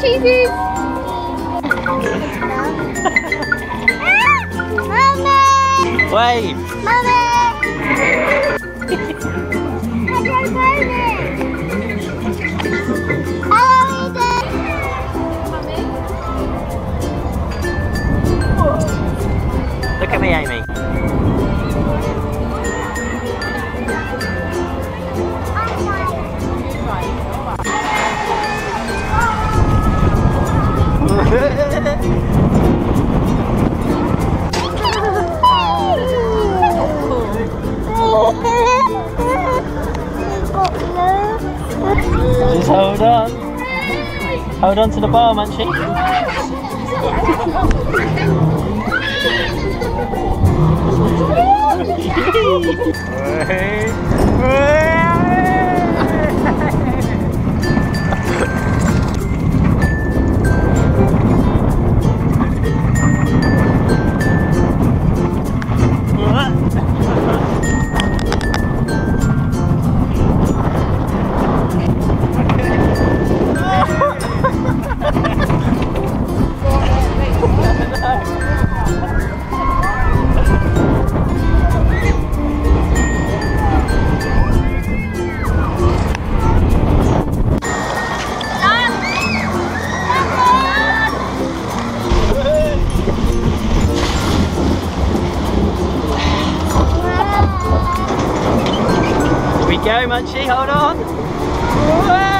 cheeses. Mummy! Wave. Hold on. Hold on to the bar, Munchie. Here we go, Munchie, hold on. Whoa!